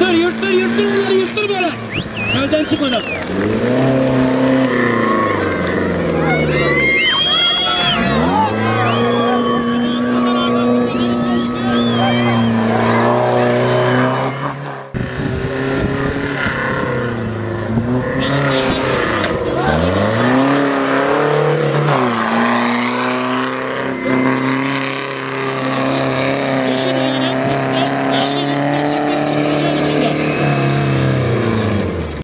Yırtır, yırtır, yırtır, yırtır, yırtır böyle. Elden çık onu.